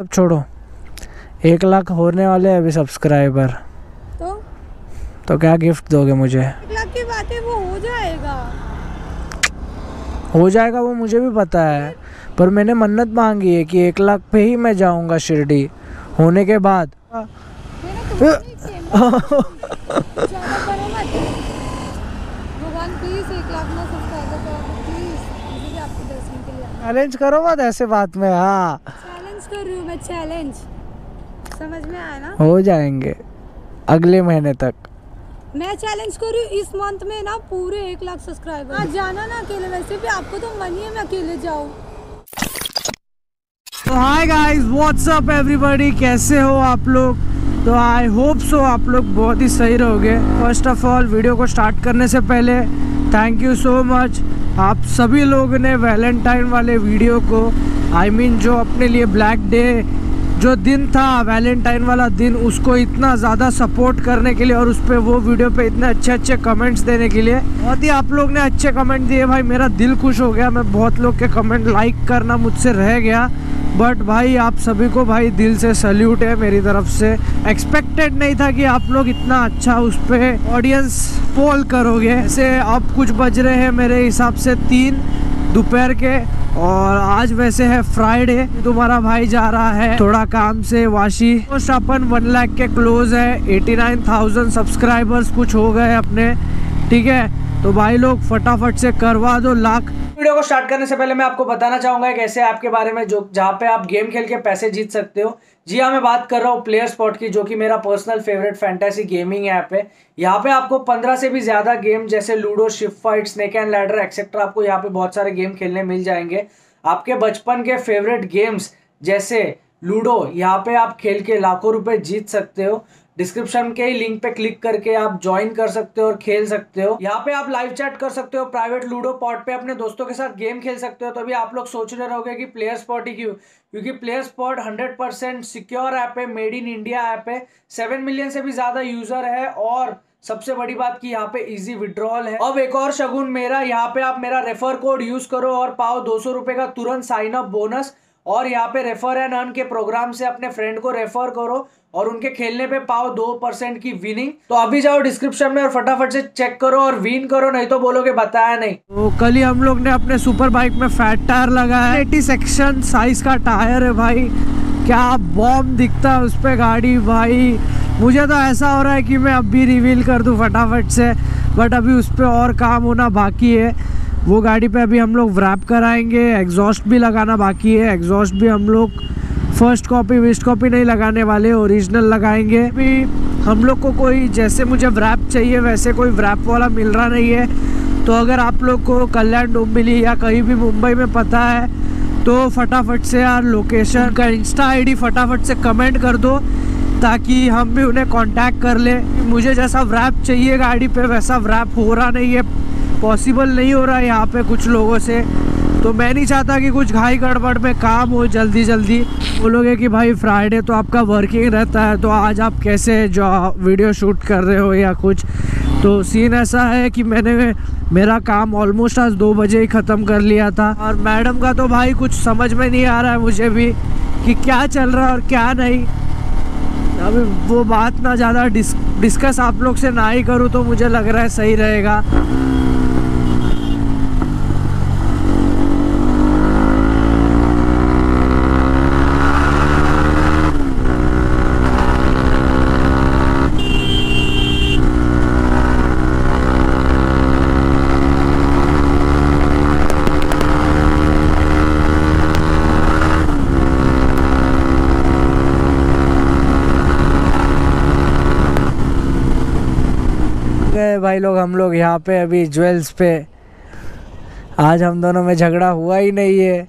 अब छोड़ो। एक लाख होने वाले हैं अभी सब्सक्राइबर तो? तो क्या गिफ्ट दोगे मुझे? एक लाख की बात है वो हो जाएगा। हो जाएगा वो मुझे भी पता है। पर मैंने मन्नत मांगी है कि एक लाख पे ही मैं जाऊँगा शिरडी। होने के बाद। चैलेंज करो मत ऐसे बात में हाँ। कर रही हूँ मैं चैलेंज समझ में आया ना? हो जाएँगे अगले महीने तक। मैं चैलेंज कर रही हूँ इस मंथ में ना पूरे एक लाख सब्सक्राइबर आज जाना ना अकेले वैसे भी आपको तो मन ही है मैं अकेले जाऊँ। तो हाय गाइस व्हाट्सअप एवरीबॉडी कैसे हो आप लोग? तो आई होप सो आप लोग बहुत ही सही रहोगे। फ़र्स्ट ऑफ़ ऑल वीडियो को स्टार्ट करने से पहले थैंक यू सो मच आप सभी लोगों ने वैलेंटाइन वाले वीडियो को आई I मीन mean, जो अपने लिए ब्लैक डे जो दिन था वैलेंटाइन वाला दिन, उसको इतना ज़्यादा सपोर्ट करने के लिए और उस पर वो वीडियो पे इतने अच्छे अच्छे कमेंट्स देने के लिए। बहुत ही आप लोग ने अच्छे कमेंट दिए। भाई, मेरा दिल खुश हो गया। मैं बहुत लोग के कमेंट लाइक करना मुझसे रह गया। बट भाई, आप सभी को भाई दिल से सल्यूट है मेरी तरफ़ से। एक्सपेक्टेड नहीं था कि आप लोग इतना अच्छा उस पर ऑडियंस पोल करोगे। ऐसे अब कुछ बज रहे हैं मेरे हिसाब से तीन। दोपहर के, और आज वैसे है फ्राइडे तुम्हारा भाई जा रहा है थोड़ा काम से, वाशी। पोस्ट अपन वन लाख के क्लोज है एटी नाइन थाउज़ेंड सब्सक्राइबर्स कुछ हो गए अपने, ठीक है? तो भाई लोग, फटाफट से करवा दो लाख। वीडियो को स्टार्ट करने से पहले मैं आपको बताना चाहूँगा एक ऐसे ऐप के बारे में जो, जहाँ पे आप गेम खेल के पैसे जीत सकते हो। जी हाँ मैं बात कर रहा हूँ प्लेयर स्पॉट की, जो कि मेरा personal favourite fantasy gaming app है। यहाँ पे आपको पंद्रह से भी ज़्यादा गेम जैसे ludo ship fight snake and ladder etcetera आपको यहाँ पे बहुत सारे गेम खेलने मिल जाएँगे। आपके बचपन के फेवरेट गेम्स जैसे लूडो यहाँ पे आप खेल के लाखों रुपए जीत सकते हो। डिस्क्रिप्शन के ही लिंक पे क्लिक करके आप ज्वाइन कर सकते हो और खेल सकते हो। यहाँ पे आप लाइव चैट कर सकते हो प्राइवेट लूडो पॉट पे अपने दोस्तों के साथ गेम खेल सकते हो। तो अभी आप लोग सोच रहे रहोगे कि प्लेयर स्पॉट ही क्यों? क्योंकि player spot hundred percent secure app है मेड इन इंडिया ऐप है। सेवन मिलियन से भी ज़्यादा यूज़र है और सबसे बड़ी बात की यहाँ पे इजी विड्रॉल है। अब एक और शगुन मेरा, यहाँ पे आप मेरा रेफर कोड यूज़ करो और पाओ दो सौ रुपए का तुरंत साइन अप बोनस और यहाँ पे रेफर एंड अर्न के प्रोग्राम से अपने फ्रेंड को रेफर करो। और उनके खेलने पे पाओ दो परसेंट की विनिंग तो अभी जाओ डिस्क्रिप्शन में और फटाफट से चेक करो और विन करो, नहीं तो बोलोगे बताया नहीं। तो कल ही हम लोग ने अपने सुपर बाइक में फैट टायर लगाया एटी सेक्शन साइज़ का टायर है भाई। क्या बॉम्ब दिखता है उस पर गाड़ी, भाई। मुझे तो ऐसा हो रहा है कि मैं अब भी रिवील कर दूँ फटाफट से बट अभी उस पर और काम होना बाकी है। वो गाड़ी पे अभी हम लोग रैप कराएँगे एग्जॉस्ट भी लगाना बाकी है एग्जॉस्ट भी हम लोग फ़र्स्ट कॉपी, विस्ट कॉपी नहीं लगाने वाले ओरिजिनल लगाएँगे। भी हम लोग को कोई, जैसे मुझे व्रैप चाहिए, वैसे कोई व्रैप वाला मिल रहा नहीं है। तो अगर आप लोग को कल्याण डोम्बिली या कहीं भी मुंबई में पता है तो फटाफट से यार लोकेशन का इंस्टा आईडी फटाफट से कमेंट कर दो, ताकि हम भी उन्हें कांटेक्ट कर ले। मुझे जैसा व्रैप चाहिए गाड़ी पे, वैसा व्रैप हो रहा नहीं है। पॉसिबल नहीं हो रहा है यहाँ पे कुछ लोगों से। तो मैं नहीं चाहता कि कुछ घाई गड़बड़ में काम हो जल्दी जल्दी। बोलोगे कि भाई फ्राइडे तो आपका वर्किंग रहता है तो आज आप कैसे जो वीडियो शूट कर रहे हो या कुछ? तो सीन ऐसा है कि मैंने मेरा काम ऑलमोस्ट आज दो बजे ही ख़त्म कर लिया था। और मैडम का तो भाई कुछ समझ में नहीं आ रहा है मुझे भी कि क्या चल रहा है और क्या नहीं। अभी वो बात ना ज़्यादा डिस, डिस्कस आप लोग से ना ही करूँ तो मुझे लग रहा है सही रहेगा गए भाई लोग, हम लोग यहाँ पे अभी ज्वेल्स पे। आज हम दोनों में झगड़ा हुआ ही नहीं है।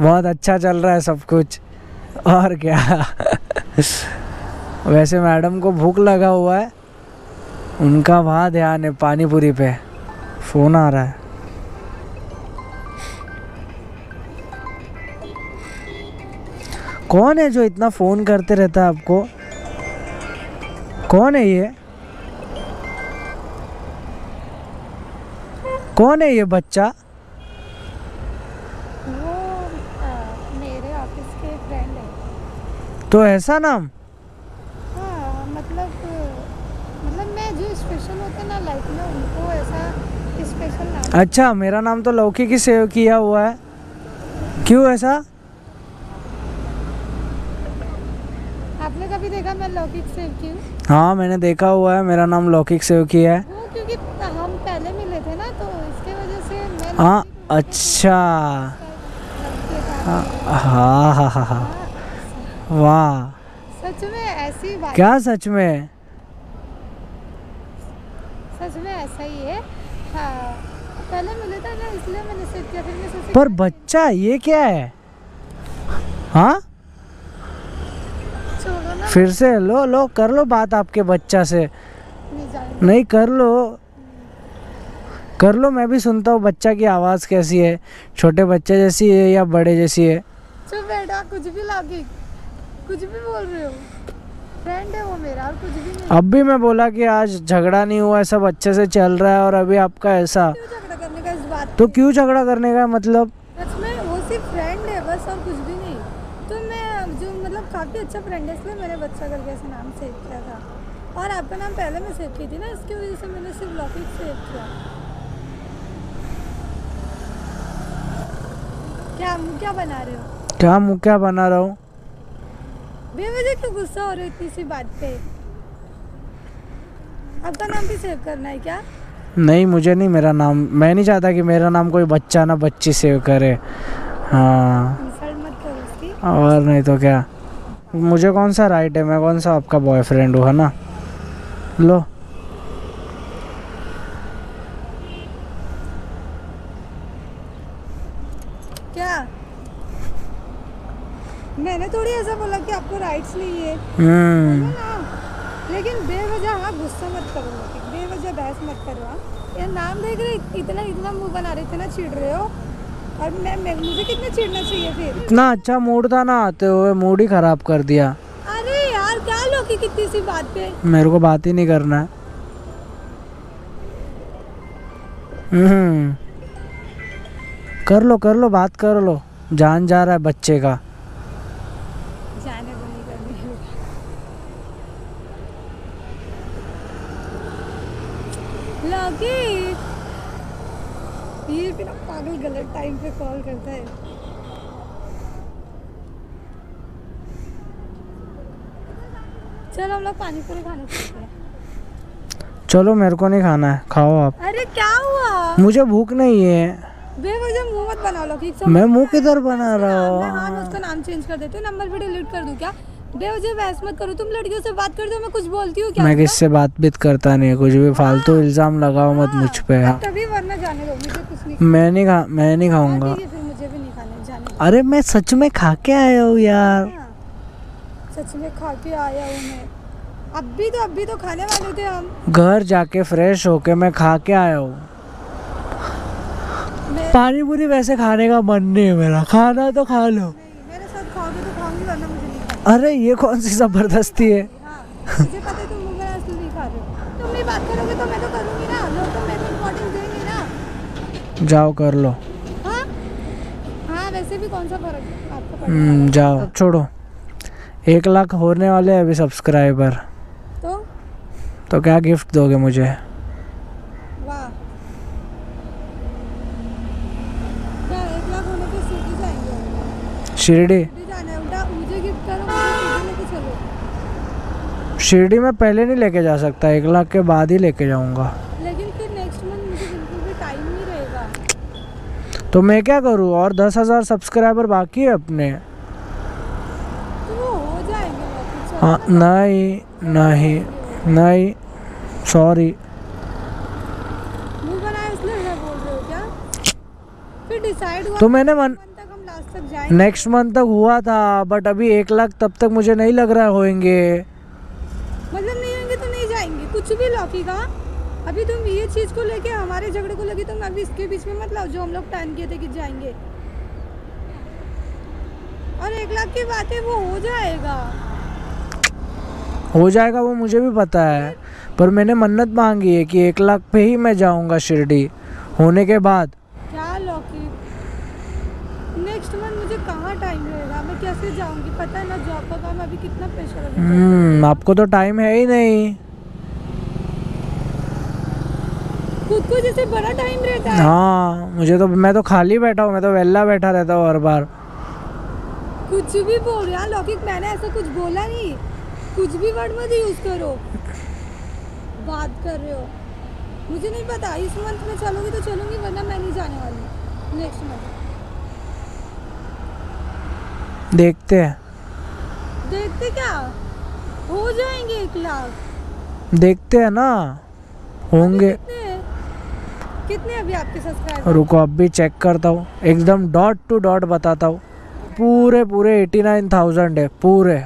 बहुत अच्छा चल रहा है सब कुछ। और क्या? वैसे मैडम को भूख लगा हुआ है। उनका वहाँ ध्यान है पानी पूरी पे। फ़ोन आ रहा है। कौन है जो इतना फ़ोन करते रहता है आपको? कौन है ये? कौन है ये बच्चा? वो अ, मेरे ऑफ़िस के फ्रेंड है। तो ऐसा नाम? हाँ मतलब मतलब मैं जो स्पेशल होते ना लाइफ में उनको ऐसा स्पेशल नाम अच्छा मेरा नाम तो लौकी की सेव किया हुआ है। क्यों ऐसा? आपने कभी देखा मैं लौकिक सेव की हूँ? हाँ मैंने देखा हुआ है मेरा नाम लौकिक सेव किया है। वो क्योंकि हम पहले मिले थे ना तो इसके वजह से मैं हाँ अच्छा। हाँ हाँ हाँ हाँ। वाह। सच में ऐसी बात क्या सच में? सच में ऐसा ही है। हाँ पहले मिले था ना इसलिए मैंने सेव किया फिर मैं सोची पर बच्चा ये क्या है? हाँ? फिर से लो लो कर लो बात आपके बच्चा से। नहीं नहीं कर लो। कर लो मैं भी सुनता हूँ बच्चा की आवाज़ कैसी है छोटे बच्चे जैसी है या बड़े जैसी है। बेटा कुछ भी लौकिक कुछ भी बोल रहे हो। फ्रेंड है वो मेरा और कुछ भी नहीं। अब भी मैं बोला कि आज झगड़ा नहीं हुआ सब अच्छे से चल रहा है और अभी आपका ऐसा। झगड़ा करने का इस बात तो? क्यों झगड़ा करने का मतलब? फ्रेंड है बस और कुछ भी नहीं। तो मैं जो मतलब काफ़ी अच्छा फ्रेंड है इसलिए मैंने बच्चा करके ऐसा नाम सेव किया था। और आपका नाम पहले मैं सेव की थी ना इसकी वजह से मैंने सिर्फ़ लौकिक सेव किया। क्या मुँह क्या बना रहे हो? क्या मुँह क्या बना रहा हूँ? बेवजह क्यों गुस्सा हो रहे हो इतनी सी बात पे? आपका नाम भी सेव करना है क्या? नहीं मुझे नहीं मेरा नाम। मैं नहीं चाहता कि मेरा नाम कोई बच्चा ना बच्ची सेव करे। हाँ। मत और नहीं तो क्या? मुझे कौन सा राइट है? मैं कौन सा आपका बॉयफ्रेंड हूँ है ना? लो क्या मैंने थोड़ी ऐसा बोला कि आपको राइट्स नहीं है। हम्म। लेकिन बेवजह हाँ गुस्सा मत करो बेवजह बहस मत करो हाँ। ये नाम देख रहे इतना इतना मुँह बना रहे थे ना चिढ़ रहे हो और मैं, मैं मुझे कितना चिढ़ना चाहिए फिर? इतना अच्छा मूड था ना आते हुए मूड ही खराब कर दिया। अरे यार क्या लौकी कितनी सी बात पे? मेरे को बात ही नहीं करना। है हम्म। कर लो कर लो बात कर लो। जान जा रहा है बच्चे का जाने को नहीं करनी लौकी ये भी ना पागल गलत टाइम पे कॉल करता है। चलो हम लोग पानी पूरी खाने चलते हैं। चलो मेरे को नहीं खाना है खाओ आप। अरे क्या हुआ? मुझे भूख नहीं है। बेवजह मुँह मत बनाओ लौकी। मैं मुँह किधर बना रहा मैं हाँ? हूँ उसका नाम चेंज कर देती हूँ नंबर भी डिलीट कर दूँ क्या? बेवजह बहस मत करो तुम लड़कियों से बात करते हो मैं कुछ बोलती हूँ क्या? मैं किससे बात बीत करता नहीं कुछ भी फालतू इल्ज़ाम लगाओ मत मुझ पे हाँ। तभी वरना जाने दो मुझे कुछ नहीं मैं नहीं खा मैं नहीं हाँ, खाऊँगा। ठीक है फिर मुझे भी नहीं खाने जाने दो। अरे मैं सच में खा के आया हूँ यार। हाँ, सच में खा के आया हूँ मैं। अभी तो अभी तो खाने वाले थे हम। घर जाके फ्रेश होके मैं खा के आया हूँ। पानी पूरी वैसे खाने का मन नहीं है मेरा खाना तो खा लो नहीं मेरे साथ खाओगे तो खाऊँगी वरना मुझे नहीं खाना अरे ये कौन सी ज़बरदस्ती है? तो मैं तो करूँगी ना। लोग तो जाओ कर लो। हाँ? हाँ वैसे भी कौन सा फ़र्क है? हम्म। जाओ। छोड़ो। एक लाख होने वाले हैं अभी सब्सक्राइबर तो? तो क्या गिफ्ट दोगे मुझे। शिरडी सिटी जाना है उल्टा मुझे गिफ्ट करो मुझे सिटी लेके चलो शिरडी में पहले नहीं लेके जा सकता एक लाख के बाद ही लेके जाऊँगा। लेकिन फिर नेक्स्ट मंथ मुझे बिल्कुल भी टाइम नहीं रहेगा। तो मैं क्या करूँ? और दस हज़ार सब्सक्राइबर बाकी है अपने? तो वो हो जाएँगे हाँ नहीं नहीं नहीं सॉरी तो मैंने मन नेक्स्ट मंथ तक हुआ था बट अभी एक लाख तब तक मुझे नहीं लग रहा होंगे मतलब नहीं होंगे तो नहीं जाएँगे लौकी का अभी तुम ये चीज़ को लेके हमारे झगड़े को लेके तुम अभी इसके बीच में मत लाओ जो हम लोग प्लान किए थे कि जाएँगे। और एक लाख की बात है वो हो जाएगा। हो जाएगा वो मुझे भी पता है। पर मैंने मन्नत मांगी है कि एक लाख पे ही मैं जाऊँगा शिरडी। होने के बाद। क्या लौकी? नेक्स्ट मंथ मुझे कहाँ टाइम रहेगा? मैं कैसे जाऊँगी? पता है ना जॉब आपका काम अभी कितना प्रेशर है। हम्म आपको तो टाइम है ही नहीं। खुद को जैसे बड़ा टाइम रहता है। हाँ मुझे तो मैं तो खाली बैठा हूँ मैं तो वेला बैठा रहता हूँ हर बार। कुछ भी बोल रहे लौकिक मैंने ऐसा कुछ बोला नहीं। कुछ भी वर्ड मत यूज़ करो। बात कर रहे हो। मुझे नहीं पता इस मंथ में चलोगी तो चलूँगी वरना मैं नहीं जाने वाली। नेक्स्ट मंथ देखते हैं। देखते क्या? हो जाएँगे एक लाख। देखते हैं ना। होंगे। कितने अभी आपके सब्सक्राइबर रुको अब भी चेक करता हूँ। एकदम डॉट टू डॉट बताता हूँ। पूरे पूरे एटी नाइन थाउज़ेंड है पूरे।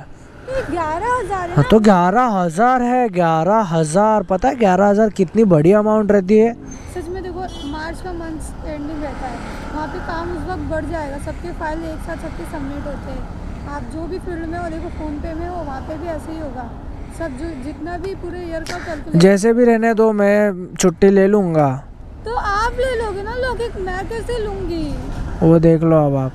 ग्यारह हज़ार हाँ तो ग्यारह हज़ार है ग्यारह हज़ार। पता है ग्यारह हज़ार कितनी बड़ी अमाउंट रहती है? सच में देखो मार्च का मंथ एंडिंग रहता है। वहाँ पे काम उस वक्त बढ़ जाएगा सबके फ़ाइल एक साथ सबके सबमिट होते हैं। आप जो भी फ़ील्ड में हो देखो फ़ोन पे में हो वहाँ पे भी ऐसे ही होगा। सब जो जितना भी पूरे ईयर का जैसे भी रहने दो मैं छुट्टी ले लूँगा। आप ले लोगे ना लौकिक मैं कैसे लूँगी? वो देख लो अब आप।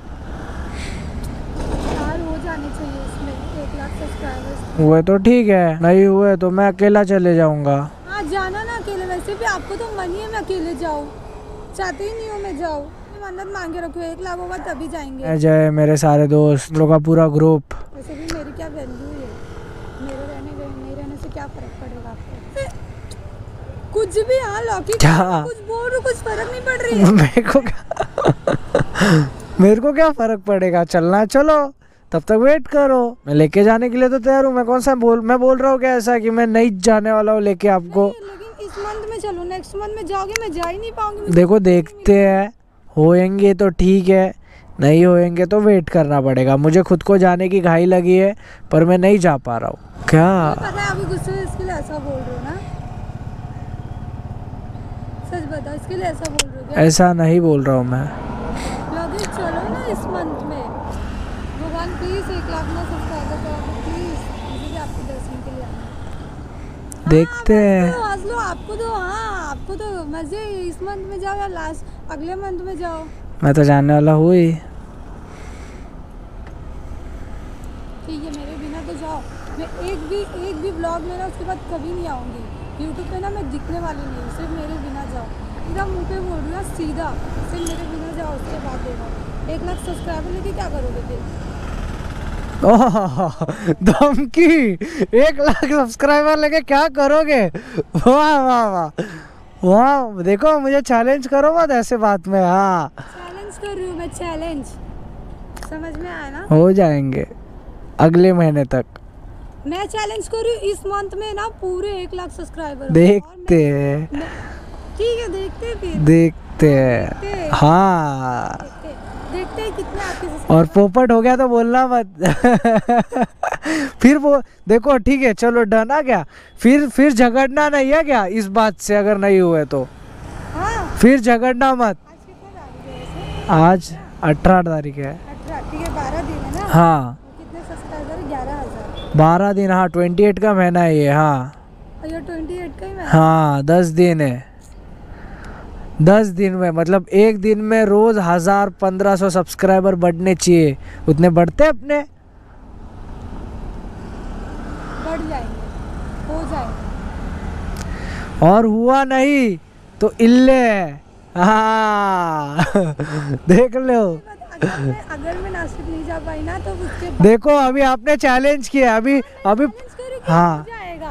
यार हो जाने चाहिए इसमें एक लाख सब्सक्राइबर्स हुए तो ठीक है नहीं हुए तो मैं अकेला चले जाऊँगा। हाँ जाना ना अकेले वैसे भी आपको तो मन ही है मैं अकेले जाऊँ। चाहती ही नहीं हूँ मैं जाऊँ। मन्नत मांगे रखो एक लाख होगा तभी जाएँगे। अजय मेरे सारे दोस्त लोग का पूरा ग्रुप वैसे भी मेरी क्या वैल्यू है? मेरे रहने गए नहीं रहने से क्या फ़र्क पड़ेगा आपको? कुछ भी हाँ लौकी? कुछ बोल कुछ फ़र्क नहीं पड़ रही है। मेरे को क्या? मेरे को क्या फ़र्क पड़ेगा? चलना चलो। तब तक वेट करो। मैं लेके जाने के लिए तो तैयार हूँ। मैं कौन सा बोल मैं बोल रहा हूँ क्या ऐसा कि मैं नहीं जाने वाला हूँ लेके आपको? इस मंथ में चलो। नेक्स्ट मंथ में जाओगे मैं जा ही नहीं पाऊँगी। देखो देखते हैं। होएँगे तो ठीक है। नहीं होएँगे तो वेट करना पड़ेगा। मुझे खुद को जाने की घाई लगी है पर मैं नहीं जा पा रहा हूँ। क्या? पता है अभी गुस्से इसके लिए ऐसा बोल रहे बताओ इसके लिए ऐसा बोल रहे हो क्या? ऐसा नहीं बोल रहा हूँ मैं। लगे चलो ना इस मंथ में। भगवान प्लीज़ एक लाख ना सब्सक्राइबर करो प्लीज़ मुझे आपके दर्शन के लिए है। देखते हाँ, हैं तो आज लो आपको तो हाँ आपको तो मज़े इस मंथ में जाओ या लास्ट अगले मंथ में जाओ। मैं तो जाने वाला हूँ ही। ठीक है मेरे बिना तो जाओ। मैं एक भी एक भी ब्लॉग में ना उसके बाद कभी नहीं आऊँगी। यूट्यूब पे ना मैं दिखने वाली नहीं हूँ सिर्फ़ मेरे बिना जाओ। सीधा मुँह पे बोल रही हूँ सीधा सिर्फ़ मेरे बिना जाओ उसके बाद देखो। एक लाख सब्सक्राइबर लेके क्या करोगे फिर? धमकी! एक लाख सब्सक्राइबर लेके क्या करोगे? वाह वाह वाह। वाह देखो मुझे चैलेंज करो मत ऐसे बात में हाँ। चैलेंज कर रही हूँ मैं चैलेंज समझ में आया ना? हो जाएँगे अगले महीने तक। मैं चैलेंज कर रही हूँ इस मंथ में ना पूरे एक लाख सब्सक्राइबर देखते हैं। ठीक है देखते हैं फिर। देखते हैं। हाँ। देखते हैं। कितने आपके और पोपट हो गया तो बोलना मत। फिर वो देखो ठीक है चलो डन आ गया फिर फिर झगड़ना नहीं है क्या इस बात से अगर नहीं हुए तो? हाँ। फिर झगड़ना मत। आज है अठारह तारीख है। है बारह दिन हाँ ट्वेंटी एट का महीना है ये हाँ। ट्वेंटी एट का ही हाँ दस दिन है। दस दिन में मतलब एक दिन में रोज हज़ार पंद्रह सौ सब्सक्राइबर बढ़ने चाहिए। उतने बढ़ते अपने? बढ़ जाएँगे हो जाएँगे। और हुआ नहीं तो इल्ले है। हाँ देख लो। अगर मैं नासिक नहीं जा पाई ना तो देखो अभी आपने चैलेंज किया अभी अभी कि हाँ।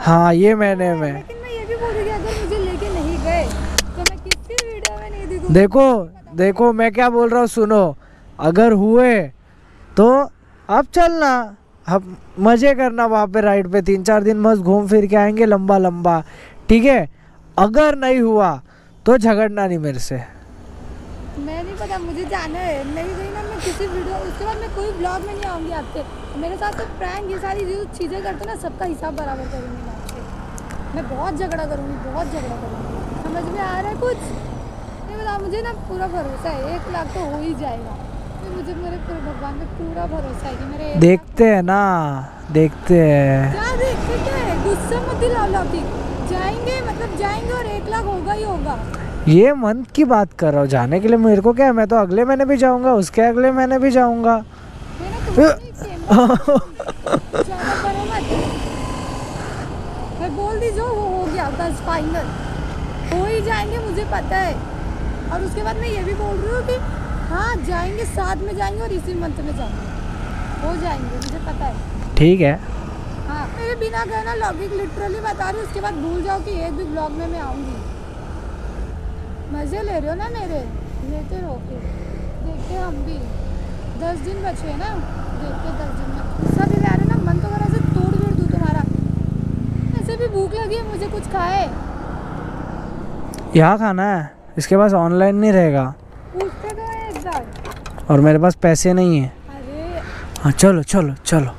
हाँ ये मैंने में लेकिन मैं ये भी बोल रही कि अगर मुझे लेके नहीं गए तो मैं किसी वीडियो में नहीं दिखूँगी? देखो देखो मैं क्या बोल रहा हूँ सुनो। अगर हुए तो अब चलना। अब मज़े करना वहाँ पे राइड पे। तीन चार दिन मस्त घूम फिर के आएँगे लंबा लंबा। ठीक है? अगर नहीं हुआ तो झगड़ना नहीं मेरे से। मैं नहीं पता मुझे जाना है। नहीं मैं किसी वीडियो उसके बाद मैं कोई ब्लॉग में नहीं आऊँगी आपके मेरे साथ तो प्रैंक ये सारी जो चीज़ें करते ना सबका हिसाब बराबर करूँगी मैं आपसे। मैं बहुत झगड़ा करूँगी बहुत झगड़ा करूँगी। समझ में आ रहा है कुछ? नहीं पता मुझे ना पूरा भरोसा है। एक लाख तो हो ही जाएगा। तो मुझे मेरे पूरे भगवान पे पूरा भरोसा है कि मेरे देखते हैं ना देखते हैं। क्या देखते क्या है? गुस्सा मत दिलाओ लौकिक जाएँगे मतलब जाएँगे और एक लाख होगा ही होगा। ये मंथ की बात कर रहा हूँ जाने के लिए मेरे को क्या है? मैं तो अगले महीने भी जाऊँगा उसके अगले महीने भी जाऊँगा। मत मैं बोल दी वो हो गया बस फाइनल हो ही जाएँगे मुझे पता है। और उसके बाद मैं ये भी बोल रही हूँ कि हाँ जाएँगे साथ में जाएँगे और इसी मंथ में जाएँगे हो जाएँगे मुझे पता है। ठीक है। हाँ मेरे बिना गए ना लॉगिंग लिटरली बता रही हूँ उसके बाद भूल जाओ कि एक भी ब्लॉग में मैं आऊँगी। मज़े ले रहे हो ना मेरे? लेते रहो फिर। देखते हम भी। दस दिन बचे ना? देखते दस दिन में। गुस्सा भी आ रहा ना? मन तो करा से तोड़ जोड़ दूँ तुम्हारा। ऐसे भी भूख लगी है मुझे कुछ खाए। यहाँ खाना है? इसके पास ऑनलाइन नहीं रहेगा। पूछते तो है एक बार। और मेरे पास पैसे नहीं है। अरे। हाँ चलो चलो चलो।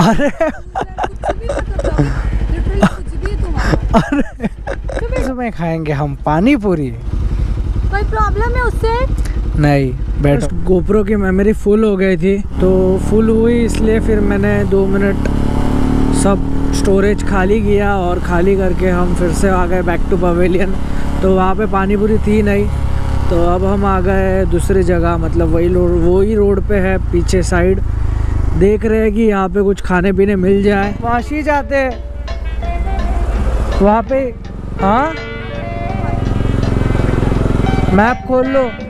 अरे। तुम्हारा अरे। सुबह खाएँगे हम पानी पूरी। कोई प्रॉब्लम है उससे? नहीं बैठ। गोप्रो की मेमोरी फुल हो गई थी तो फुल हुई इसलिए फिर मैंने दो मिनट सब स्टोरेज खाली किया और खाली करके हम फिर से आ गए बैक टू पवेलियन तो वहाँ पे पानी पूरी थी नहीं तो अब हम आ गए दूसरी जगह मतलब वही रोड वही रोड पे है पीछे साइड देख रहे हैं कि यहाँ पे कुछ खाने पीने मिल जाए। वाशी जाते। हैं वहाँ पे हाँ? मैप खोल लो।